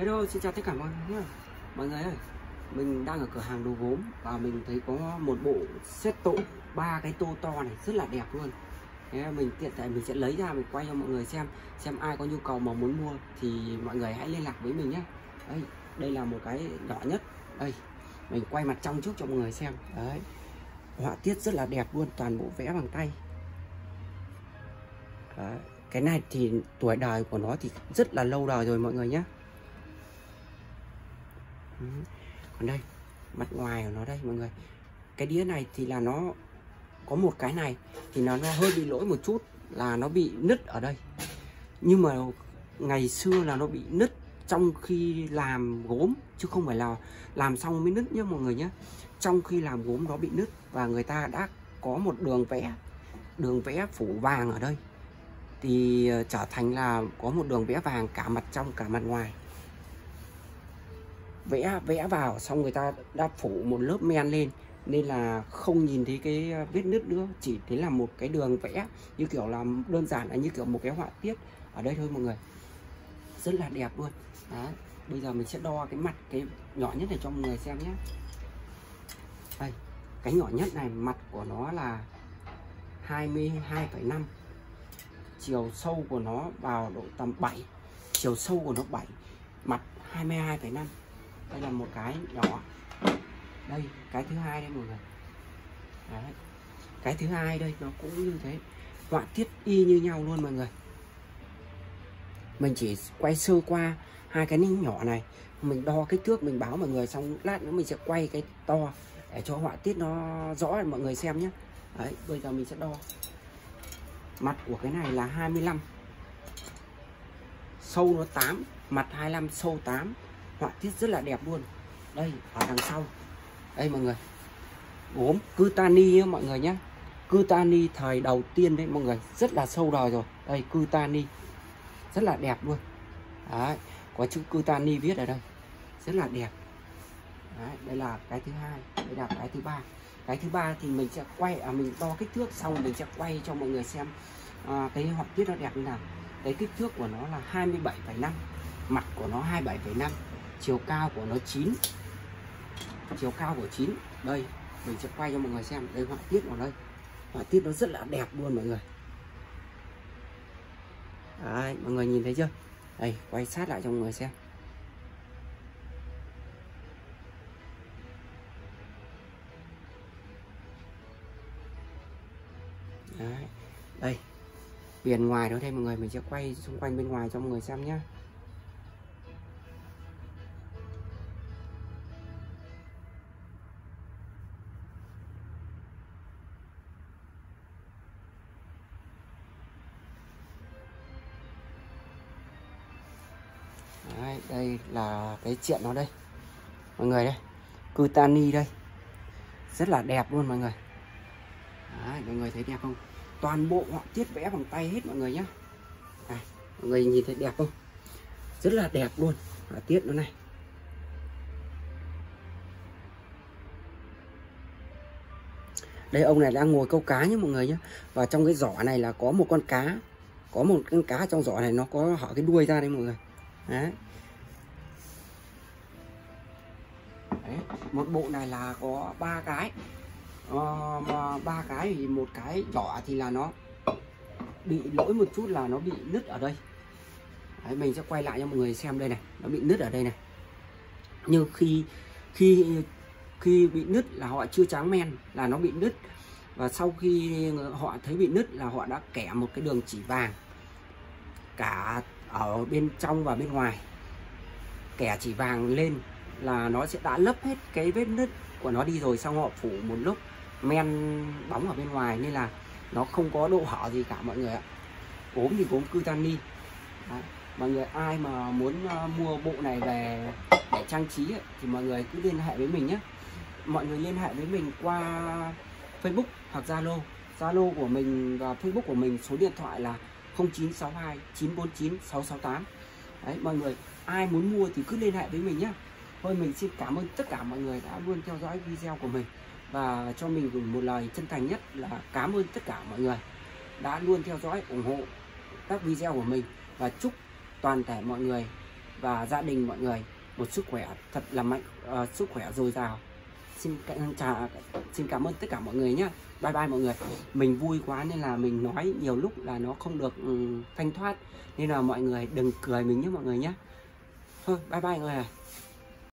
Hello, xin chào tất cả mọi người nhé Mọi người ơi, mình đang ở cửa hàng đồ gốm Và mình thấy có một bộ set tổ ba cái tô to này rất là đẹp luôn. Thế mình tiện thể mình sẽ lấy ra mình quay cho mọi người xem Xem ai có nhu cầu mà muốn mua Thì mọi người hãy liên lạc với mình nhé Đây, đây là một cái nhỏ nhất. Đây, mình quay mặt trong trước cho mọi người xem. Đấy, họa tiết rất là đẹp luôn Toàn bộ vẽ bằng tay. Đấy. Cái này thì tuổi đời của nó thì rất là lâu đời rồi mọi người nhé Ừ. còn đây mặt ngoài của nó đây mọi người. Cái đĩa này thì là nó có một cái này thì nó, nó hơi bị lỗi một chút là nó bị nứt ở đây. Nhưng mà ngày xưa là nó bị nứt trong khi làm gốm chứ không phải là làm xong mới nứt nhé mọi người nhé trong khi làm gốm nó bị nứt và người ta đã có một đường vẽ đường vẽ phủ vàng ở đây. Thì ờ, trở thành là có một đường vẽ vàng cả mặt trong cả mặt ngoài vẽ vẽ vào xong người ta đã phủ một lớp men lên. Nên là không nhìn thấy cái ờ, vết nứt nữa chỉ thấy là một cái đường vẽ như kiểu là đơn giản là như kiểu một cái họa tiết ở đây thôi mọi người. Rất là đẹp luôn. Đó bây giờ mình sẽ đo cái mặt cái nhỏ nhất này cho mọi người xem nhé. Đây cái nhỏ nhất này mặt của nó là 22,5 chiều sâu của nó vào độ tầm 7 chiều sâu của nó 7 mặt 22,5 đây là một cái nhỏ. Đây, cái thứ hai đây mọi người. Đấy. cái thứ hai đây, nó cũng như thế. Họa tiết y như nhau luôn mọi người. Mình chỉ quay sơ qua hai cái ninh nhỏ này. Mình đo kích thước, mình báo mọi người, xong lát nữa mình sẽ quay cái to để cho họa tiết nó rõ để mọi người xem nhé. Đấy, bây giờ mình sẽ đo. Mặt của cái này là 25 sâu nó 8 mặt 25 sâu 8 họa tiết rất là đẹp luôn. Đây ở đằng sau. Đây mọi người. Gốm cutani nhé mọi người nhé cutani thời đầu tiên đấy mọi người. Rất là sâu đời rồi. Đây cutani rất là đẹp luôn. Đấy có chữ cutani viết ở đây. Rất là đẹp. Đấy, đây là cái thứ hai đây là cái thứ ba. Cái thứ ba thì mình sẽ quay à mình đo kích thước xong mình sẽ quay cho mọi người xem à, cái họa tiết nó đẹp như nào. Cái kích thước của nó là 27,5 mặt của nó 27,5 chiều cao của nó chín. Chiều cao của chín. Đây mình sẽ quay cho mọi người xem đây họa tiết của đây. Họa tiết nó rất là đẹp luôn mọi người. Đấy, mọi người nhìn thấy chưa? Đây quay sát lại cho mọi người xem. Đấy. đây. Biển ngoài đó đây mọi người mình sẽ quay xung quanh bên ngoài cho mọi người xem nhé đây là cái chuyện nó đây. Mọi người đây cutani đây. Rất là đẹp luôn mọi người. Đấy, mọi người thấy đẹp không? Toàn bộ họ tiết vẽ bằng tay hết mọi người nhé à, mọi người nhìn thấy đẹp không? Rất là đẹp luôn. Họa tiết nó này. Đây ông này đang ngồi câu cá nhé mọi người nhé và trong cái giỏ này là có một con cá. Có một con cá trong giỏ này nó có họ cái đuôi ra đấy mọi người. Đấy. Đấy. một bộ này là có ba cái. Ờ, ba cái thì một cái nhỏ thì là nó bị lỗi một chút là nó bị nứt ở đây. Đấy, mình sẽ quay lại cho mọi người xem đây này nó bị nứt ở đây này. Nhưng khi khi khi bị nứt là họ chưa tráng men là nó bị nứt. Và sau khi họ thấy bị nứt là họ đã kẻ một cái đường chỉ vàng cả ở bên trong và bên ngoài. Kẻ chỉ vàng lên là nó sẽ đã lấp hết cái vết nứt của nó đi rồi xong họ phủ một lúc men bóng ở bên ngoài nên là nó không có độ hở gì cả mọi người ạ. Ốm thì gốm cutani Đấy. mọi người ai mà muốn uh, mua bộ này về để trang trí ấy, thì mọi người cứ liên hệ với mình nhé. Mọi người liên hệ với mình qua Facebook hoặc Zalo. Zalo của mình và Facebook của mình số điện thoại là 0962 949 668 Đấy mọi người ai muốn mua thì cứ liên hệ với mình nhé. Thôi mình xin cảm ơn tất cả mọi người đã luôn theo dõi video của mình Và cho mình gửi một lời chân thành nhất là cảm ơn tất cả mọi người Đã luôn theo dõi ủng hộ các video của mình Và chúc toàn thể mọi người và gia đình mọi người một sức khỏe thật là mạnh uh, sức khỏe dồi dào. Xin chào xin cảm ơn tất cả mọi người nhé bye bye mọi người. Mình vui quá nên là mình nói nhiều lúc là nó không được um, thanh thoát. Nên là mọi người đừng cười mình nhé mọi người nhé thôi bye bye mọi người